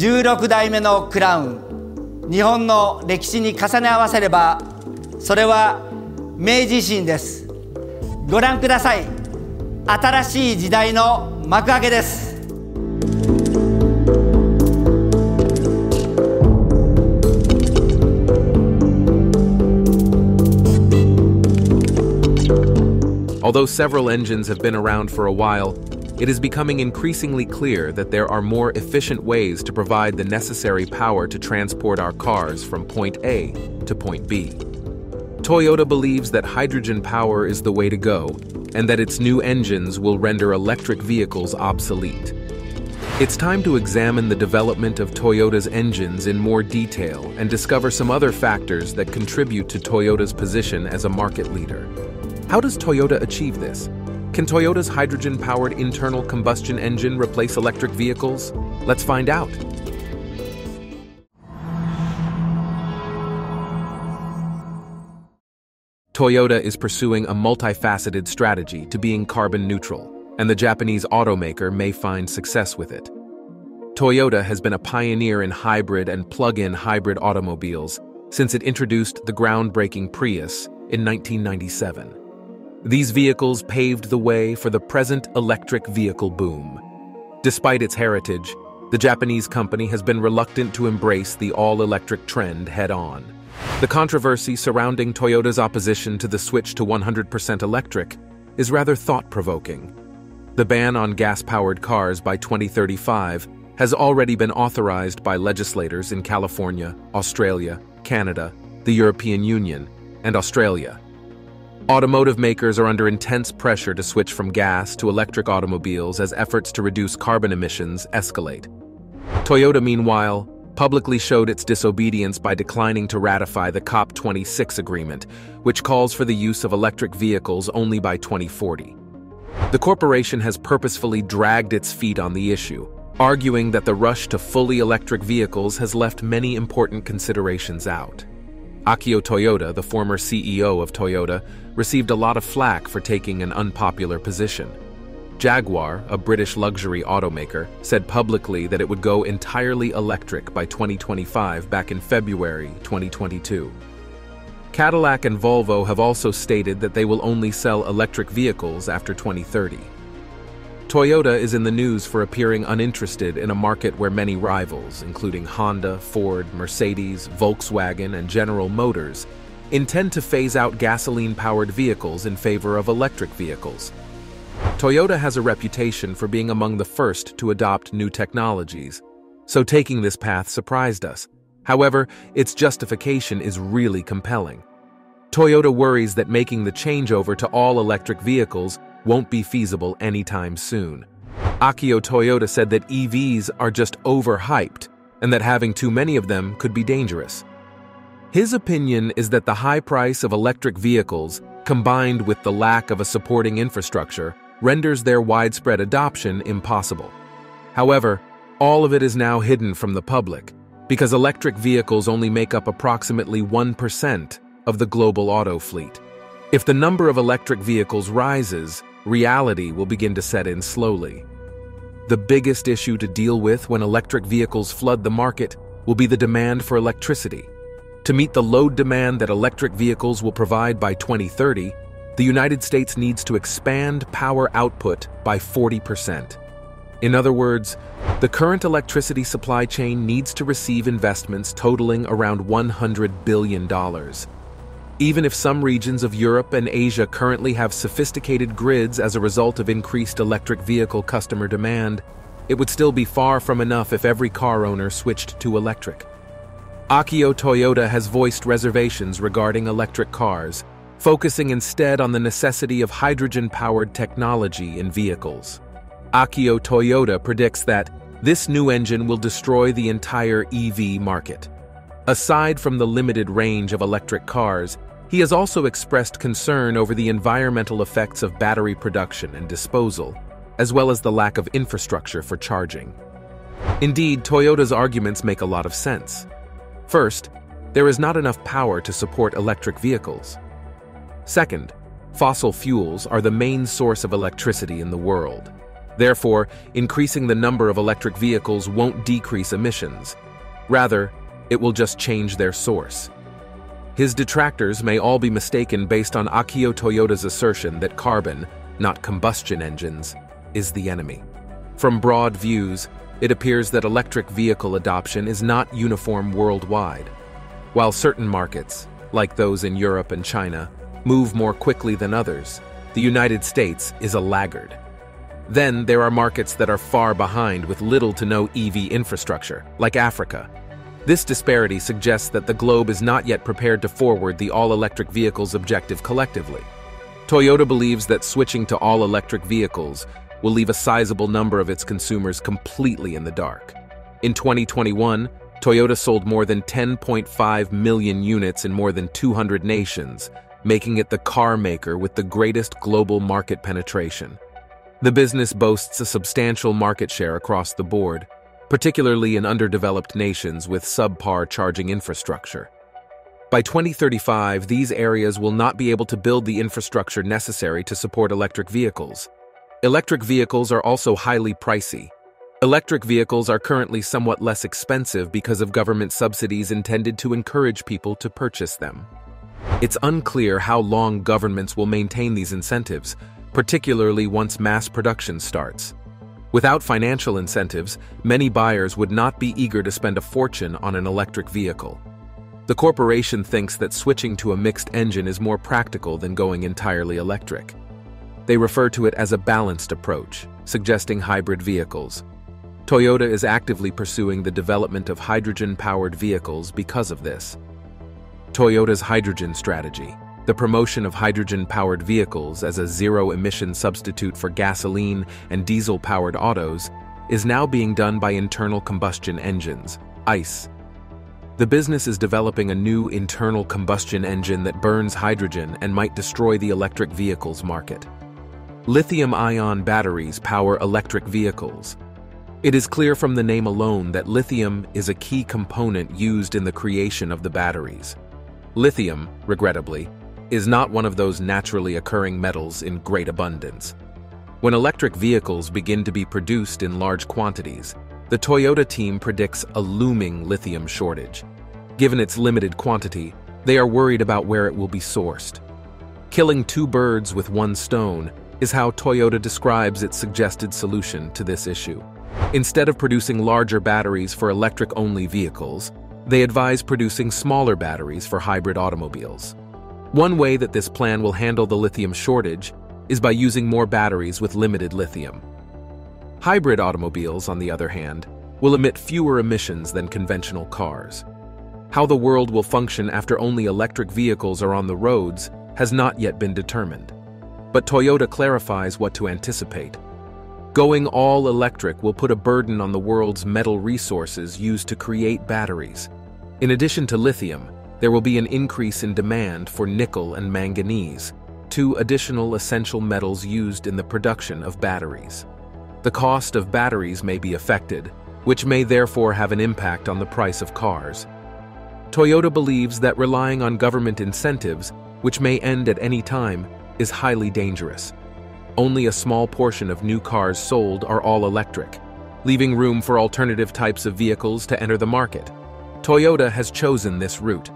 16代目のクラウン。日本の歴史に重ね合わせればそれは明治維新です。ご覧ください。新しい時代の幕開けです。Although several engines have been around for a while, it is becoming increasingly clear that there are more efficient ways to provide the necessary power to transport our cars from point A to point B. Toyota believes that hydrogen power is the way to go and that its new engines will render electric vehicles obsolete. It's time to examine the development of Toyota's engines in more detail and discover some other factors that contribute to Toyota's position as a market leader. How does Toyota achieve this? Can Toyota's hydrogen-powered internal combustion engine replace electric vehicles? Let's find out. Toyota is pursuing a multifaceted strategy to being carbon neutral, and the Japanese automaker may find success with it. Toyota has been a pioneer in hybrid and plug-in hybrid automobiles since it introduced the groundbreaking Prius in 1997. These vehicles paved the way for the present electric vehicle boom. Despite its heritage, the Japanese company has been reluctant to embrace the all-electric trend head-on. The controversy surrounding Toyota's opposition to the switch to 100% electric is rather thought-provoking. The ban on gas-powered cars by 2035 has already been authorized by legislators in California, Australia, Canada, the European Union, and Australia. Automotive makers are under intense pressure to switch from gas to electric automobiles as efforts to reduce carbon emissions escalate. Toyota, meanwhile, publicly showed its disobedience by declining to ratify the COP26 agreement, which calls for the use of electric vehicles only by 2040. The corporation has purposefully dragged its feet on the issue, arguing that the rush to fully electric vehicles has left many important considerations out. Akio Toyoda, the former CEO of Toyota, received a lot of flack for taking an unpopular position. Jaguar, a British luxury automaker, said publicly that it would go entirely electric by 2025 back in February 2022. Cadillac and Volvo have also stated that they will only sell electric vehicles after 2030. Toyota is in the news for appearing uninterested in a market where many rivals, including Honda, Ford, Mercedes, Volkswagen, and General Motors, intend to phase out gasoline-powered vehicles in favor of electric vehicles. Toyota has a reputation for being among the first to adopt new technologies, so taking this path surprised us. However, its justification is really compelling. Toyota worries that making the changeover to all-electric vehicles won't be feasible anytime soon. Akio Toyoda said that EVs are just overhyped and that having too many of them could be dangerous. His opinion is that the high price of electric vehicles, combined with the lack of a supporting infrastructure, renders their widespread adoption impossible. However, all of it is now hidden from the public, because electric vehicles only make up approximately 1% of the global auto fleet. If the number of electric vehicles rises, reality will begin to set in slowly. The biggest issue to deal with when electric vehicles flood the market will be the demand for electricity. To meet the load demand that electric vehicles will provide by 2030, the United States needs to expand power output by 40%. In other words, the current electricity supply chain needs to receive investments totaling around $100 billion. Even if some regions of Europe and Asia currently have sophisticated grids as a result of increased electric vehicle customer demand, it would still be far from enough if every car owner switched to electric. Akio Toyoda has voiced reservations regarding electric cars, focusing instead on the necessity of hydrogen-powered technology in vehicles. Akio Toyoda predicts that this new engine will destroy the entire EV market. Aside from the limited range of electric cars, he has also expressed concern over the environmental effects of battery production and disposal, as well as the lack of infrastructure for charging. Indeed, Toyota's arguments make a lot of sense. First, there is not enough power to support electric vehicles. Second, fossil fuels are the main source of electricity in the world. Therefore, increasing the number of electric vehicles won't decrease emissions. Rather, it will just change their source. His detractors may all be mistaken based on Akio Toyoda's assertion that carbon, not combustion engines, is the enemy. From broad views, it appears that electric vehicle adoption is not uniform worldwide. While certain markets, like those in Europe and China, move more quickly than others, the United States is a laggard. Then there are markets that are far behind with little to no EV infrastructure, like Africa. This disparity suggests that the globe is not yet prepared to forward the all-electric vehicles objective collectively. Toyota believes that switching to all-electric vehicles will leave a sizable number of its consumers completely in the dark. In 2021, Toyota sold more than 10.5 million units in more than 200 nations, making it the car maker with the greatest global market penetration. The business boasts a substantial market share across the board, particularly in underdeveloped nations with subpar charging infrastructure. By 2035, these areas will not be able to build the infrastructure necessary to support electric vehicles. Electric vehicles are also highly pricey. Electric vehicles are currently somewhat less expensive because of government subsidies intended to encourage people to purchase them. It's unclear how long governments will maintain these incentives, particularly once mass production starts. Without financial incentives, many buyers would not be eager to spend a fortune on an electric vehicle. The corporation thinks that switching to a mixed engine is more practical than going entirely electric. They refer to it as a balanced approach, suggesting hybrid vehicles. Toyota is actively pursuing the development of hydrogen-powered vehicles because of this. Toyota's hydrogen strategy, the promotion of hydrogen-powered vehicles as a zero-emission substitute for gasoline and diesel-powered autos, is now being done by internal combustion engines, ICE. The business is developing a new internal combustion engine that burns hydrogen and might destroy the electric vehicles market. Lithium-ion batteries power electric vehicles. It is clear from the name alone that lithium is a key component used in the creation of the batteries. Lithium, regrettably, is not one of those naturally occurring metals in great abundance. When electric vehicles begin to be produced in large quantities, the Toyota team predicts a looming lithium shortage. Given its limited quantity, they are worried about where it will be sourced. Killing two birds with one stone is how Toyota describes its suggested solution to this issue. Instead of producing larger batteries for electric-only vehicles, they advise producing smaller batteries for hybrid automobiles. One way that this plan will handle the lithium shortage is by using more batteries with limited lithium. Hybrid automobiles, on the other hand, will emit fewer emissions than conventional cars. How the world will function after only electric vehicles are on the roads has not yet been determined but Toyota clarifies what to anticipate. Going all electric will put a burden on the world's metal resources used to create batteries. In addition to lithium, there will be an increase in demand for nickel and manganese, two additional essential metals used in the production of batteries. The cost of batteries may be affected, which may therefore have an impact on the price of cars. Toyota believes that relying on government incentives, which may end at any time, is highly dangerous. Only a small portion of new cars sold are all electric, leaving room for alternative types of vehicles to enter the market. Toyota has chosen this route.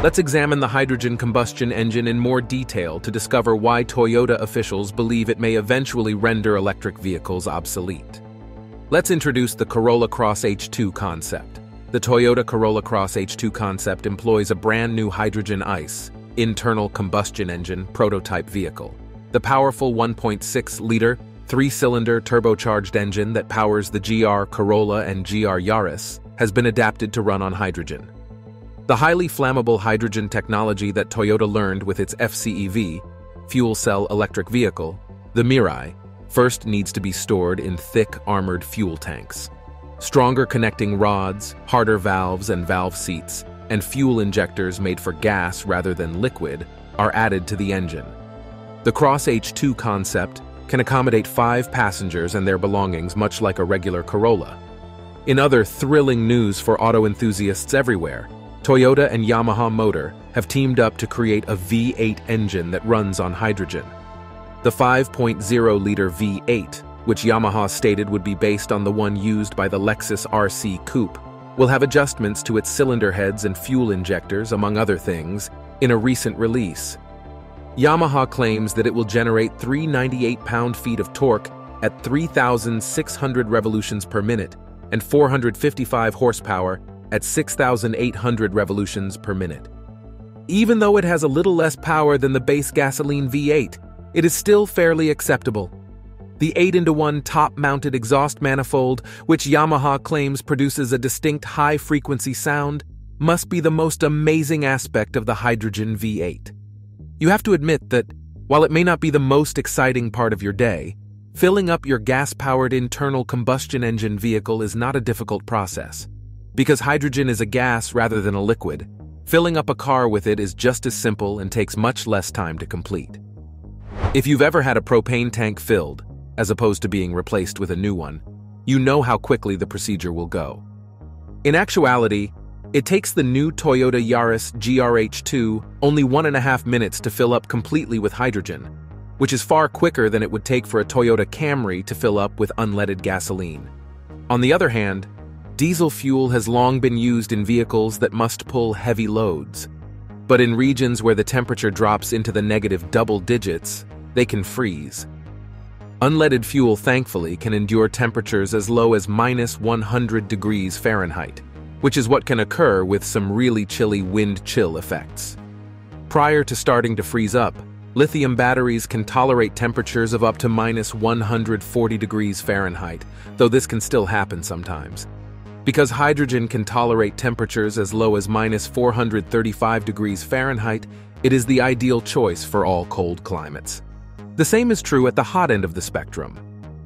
Let's examine the hydrogen combustion engine in more detail to discover why Toyota officials believe it may eventually render electric vehicles obsolete. Let's introduce the Corolla Cross H2 concept. The Toyota Corolla Cross H2 concept employs a brand new hydrogen ICE, internal combustion engine prototype vehicle. The powerful 1.6-liter, three-cylinder turbocharged engine that powers the GR Corolla and GR Yaris has been adapted to run on hydrogen. The highly flammable hydrogen technology that Toyota learned with its FCEV, fuel cell electric vehicle, the Mirai, first needs to be stored in thick armored fuel tanks. Stronger connecting rods, harder valves and valve seats, and fuel injectors made for gas rather than liquid are added to the engine. The Cross H2 concept can accommodate five passengers and their belongings much like a regular Corolla. In other thrilling news for auto enthusiasts everywhere, Toyota and Yamaha Motor have teamed up to create a V8 engine that runs on hydrogen. The 5.0-liter V8 which Yamaha stated would be based on the one used by the Lexus RC Coupe, will have adjustments to its cylinder heads and fuel injectors, among other things, in a recent release. Yamaha claims that it will generate 398 pound-feet of torque at 3,600 revolutions per minute and 455 horsepower at 6,800 revolutions per minute. Even though it has a little less power than the base gasoline V8, it is still fairly acceptable. The 8-into-1 top-mounted exhaust manifold, which Yamaha claims produces a distinct high-frequency sound, must be the most amazing aspect of the hydrogen V8. You have to admit that, while it may not be the most exciting part of your day, filling up your gas-powered internal combustion engine vehicle is not a difficult process. Because hydrogen is a gas rather than a liquid, filling up a car with it is just as simple and takes much less time to complete. If you've ever had a propane tank filled, as opposed to being replaced with a new one, you know how quickly the procedure will go. In actuality, it takes the new Toyota Yaris GRH2 only one and a half minutes to fill up completely with hydrogen, which is far quicker than it would take for a Toyota Camry to fill up with unleaded gasoline. On the other hand, diesel fuel has long been used in vehicles that must pull heavy loads. But in regions where the temperature drops into the negative double digits, they can freeze. Unleaded fuel, thankfully, can endure temperatures as low as minus 100 degrees Fahrenheit which is what can occur with some really chilly wind chill effects. Prior to starting to freeze up, lithium batteries can tolerate temperatures of up to minus 140 degrees Fahrenheit, though this can still happen sometimes. Because hydrogen can tolerate temperatures as low as minus 435 degrees Fahrenheit, it is the ideal choice for all cold climates. The same is true at the hot end of the spectrum.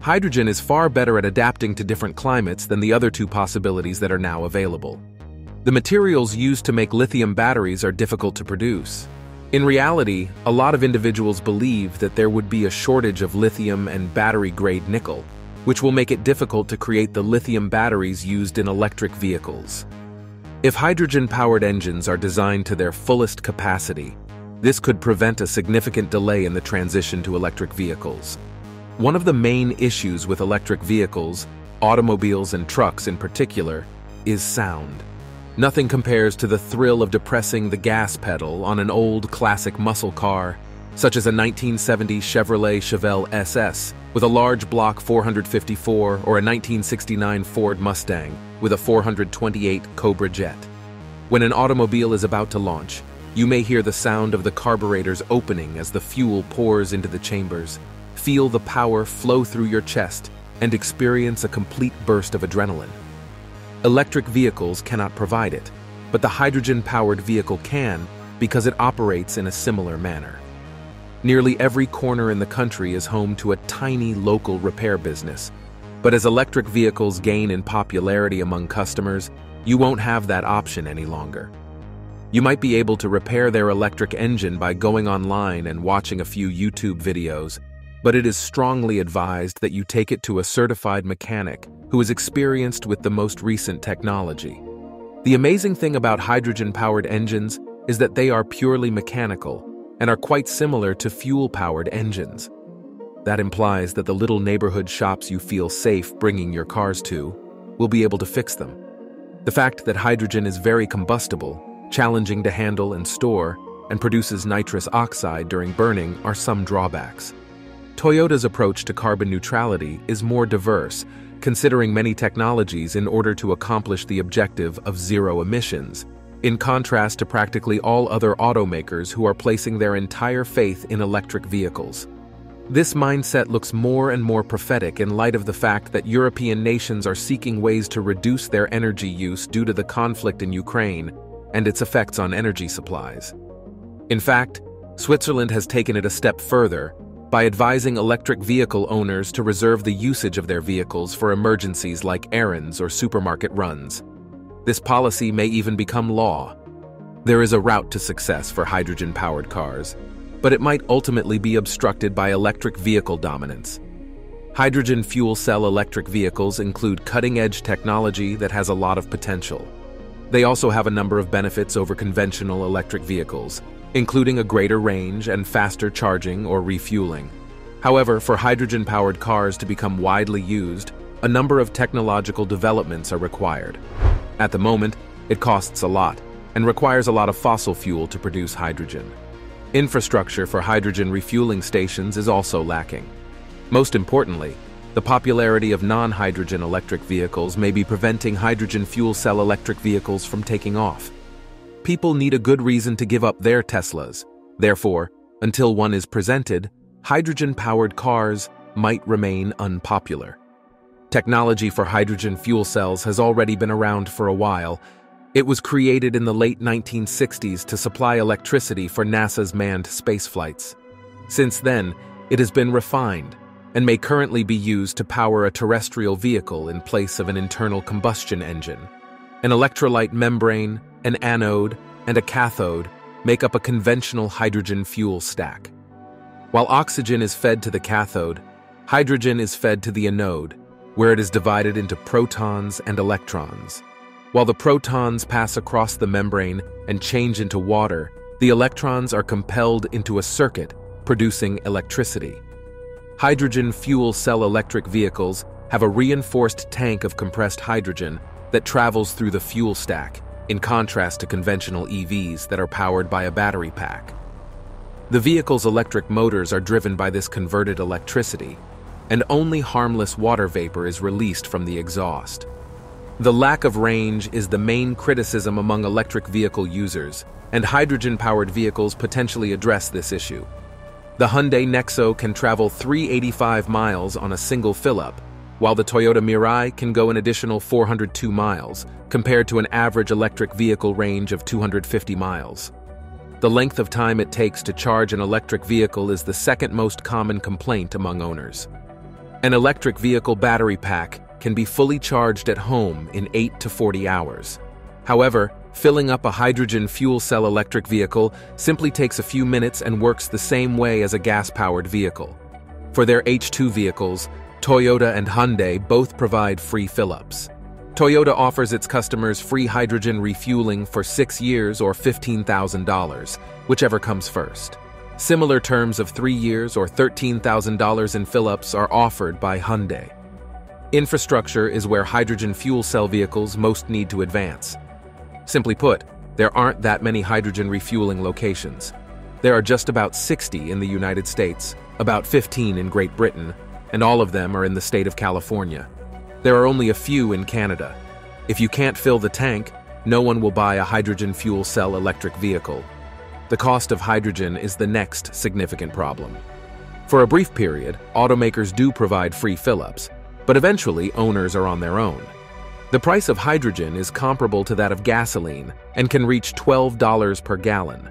Hydrogen is far better at adapting to different climates than the other two possibilities that are now available. The materials used to make lithium batteries are difficult to produce. In reality, a lot of individuals believe that there would be a shortage of lithium and battery-grade nickel, which will make it difficult to create the lithium batteries used in electric vehicles. If hydrogen-powered engines are designed to their fullest capacity, this could prevent a significant delay in the transition to electric vehicles. One of the main issues with electric vehicles, automobiles and trucks in particular, is sound. Nothing compares to the thrill of depressing the gas pedal on an old classic muscle car, such as a 1970 Chevrolet Chevelle SS with a large block 454 or a 1969 Ford Mustang with a 428 Cobra Jet. When an automobile is about to launch, you may hear the sound of the carburetors opening as the fuel pours into the chambers, feel the power flow through your chest, and experience a complete burst of adrenaline. Electric vehicles cannot provide it, but the hydrogen-powered vehicle can because it operates in a similar manner. Nearly every corner in the country is home to a tiny local repair business, but as electric vehicles gain in popularity among customers, you won't have that option any longer. You might be able to repair their electric engine by going online and watching a few YouTube videos, but it is strongly advised that you take it to a certified mechanic who is experienced with the most recent technology. The amazing thing about hydrogen-powered engines is that they are purely mechanical and are quite similar to fuel-powered engines. That implies that the little neighborhood shops you feel safe bringing your cars to will be able to fix them. The fact that hydrogen is very combustible, challenging to handle and store, and produces nitrous oxide during burning are some drawbacks. Toyota's approach to carbon neutrality is more diverse, considering many technologies in order to accomplish the objective of zero emissions, in contrast to practically all other automakers who are placing their entire faith in electric vehicles. This mindset looks more and more prophetic in light of the fact that European nations are seeking ways to reduce their energy use due to the conflict in Ukraine and its effects on energy supplies. In fact, Switzerland has taken it a step further by advising electric vehicle owners to reserve the usage of their vehicles for emergencies like errands or supermarket runs. This policy may even become law. There is a route to success for hydrogen-powered cars, but it might ultimately be obstructed by electric vehicle dominance. Hydrogen fuel cell electric vehicles include cutting-edge technology that has a lot of potential. They also have a number of benefits over conventional electric vehicles, including a greater range and faster charging or refueling. However, for hydrogen-powered cars to become widely used, a number of technological developments are required. At the moment, it costs a lot and requires a lot of fossil fuel to produce hydrogen. Infrastructure for hydrogen refueling stations is also lacking. Most importantly, the popularity of non-hydrogen electric vehicles may be preventing hydrogen fuel cell electric vehicles from taking off. People need a good reason to give up their Teslas. Therefore, until one is presented, hydrogen-powered cars might remain unpopular. Technology for hydrogen fuel cells has already been around for a while. It was created in the late 1960s to supply electricity for NASA's manned space flights. Since then, it has been refined and may currently be used to power a terrestrial vehicle in place of an internal combustion engine. An electrolyte membrane, an anode, and a cathode make up a conventional hydrogen fuel stack. While oxygen is fed to the cathode, hydrogen is fed to the anode, where it is divided into protons and electrons. While the protons pass across the membrane and change into water, the electrons are compelled into a circuit, producing electricity. Hydrogen fuel cell electric vehicles have a reinforced tank of compressed hydrogen that travels through the fuel stack, in contrast to conventional EVs that are powered by a battery pack. The vehicle's electric motors are driven by this converted electricity, and only harmless water vapor is released from the exhaust. The lack of range is the main criticism among electric vehicle users, and hydrogen-powered vehicles potentially address this issue. The Hyundai Nexo can travel 385 miles on a single fill-up, while the Toyota Mirai can go an additional 402 miles, compared to an average electric vehicle range of 250 miles. The length of time it takes to charge an electric vehicle is the second most common complaint among owners. An electric vehicle battery pack can be fully charged at home in 8 to 40 hours. However, Filling up a hydrogen fuel cell electric vehicle simply takes a few minutes and works the same way as a gas-powered vehicle. For their H2 vehicles, Toyota and Hyundai both provide free fill-ups. Toyota offers its customers free hydrogen refueling for six years or $15,000, whichever comes first. Similar terms of three years or $13,000 in fill-ups are offered by Hyundai. Infrastructure is where hydrogen fuel cell vehicles most need to advance. Simply put, there aren't that many hydrogen refueling locations. There are just about 60 in the United States, about 15 in Great Britain, and all of them are in the state of California. There are only a few in Canada. If you can't fill the tank, no one will buy a hydrogen fuel cell electric vehicle. The cost of hydrogen is the next significant problem. For a brief period, automakers do provide free fill-ups, but eventually owners are on their own. The price of hydrogen is comparable to that of gasoline and can reach $12 per gallon.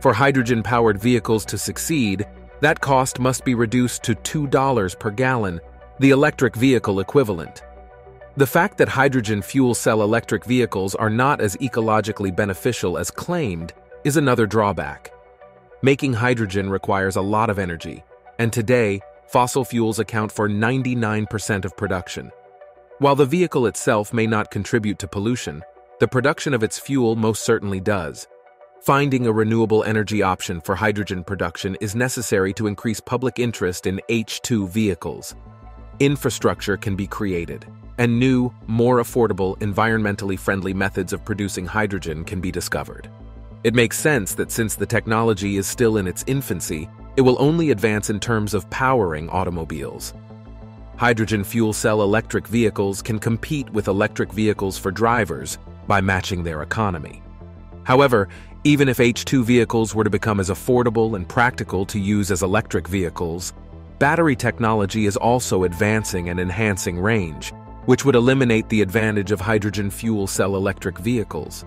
For hydrogen-powered vehicles to succeed, that cost must be reduced to $2 per gallon, the electric vehicle equivalent. The fact that hydrogen fuel cell electric vehicles are not as ecologically beneficial as claimed is another drawback. Making hydrogen requires a lot of energy, and today, fossil fuels account for 99% of production. While the vehicle itself may not contribute to pollution, the production of its fuel most certainly does. Finding a renewable energy option for hydrogen production is necessary to increase public interest in H2 vehicles. Infrastructure can be created, and new, more affordable, environmentally friendly methods of producing hydrogen can be discovered. It makes sense that since the technology is still in its infancy, it will only advance in terms of powering automobiles. Hydrogen fuel cell electric vehicles can compete with electric vehicles for drivers by matching their economy. However, even if H2 vehicles were to become as affordable and practical to use as electric vehicles, battery technology is also advancing and enhancing range, which would eliminate the advantage of hydrogen fuel cell electric vehicles.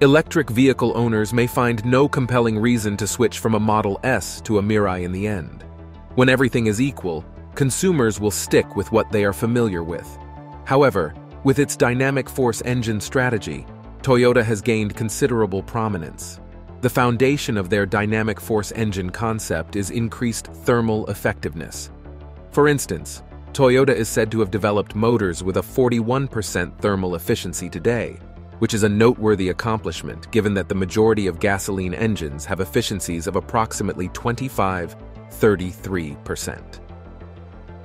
Electric vehicle owners may find no compelling reason to switch from a Model S to a Mirai in the end. When everything is equal, consumers will stick with what they are familiar with. However, with its dynamic force engine strategy, Toyota has gained considerable prominence. The foundation of their dynamic force engine concept is increased thermal effectiveness. For instance, Toyota is said to have developed motors with a 41% thermal efficiency today, which is a noteworthy accomplishment given that the majority of gasoline engines have efficiencies of approximately 25 33%.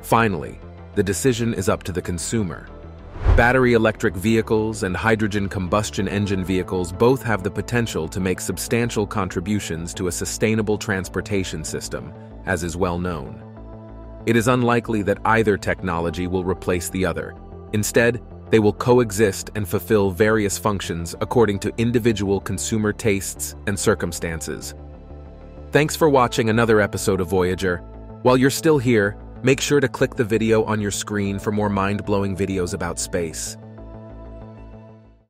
Finally, the decision is up to the consumer. Battery electric vehicles and hydrogen combustion engine vehicles both have the potential to make substantial contributions to a sustainable transportation system, as is well known. It is unlikely that either technology will replace the other. Instead, they will coexist and fulfill various functions according to individual consumer tastes and circumstances. Thanks for watching another episode of Voyager. While you're still here, make sure to click the video on your screen for more mind-blowing videos about space.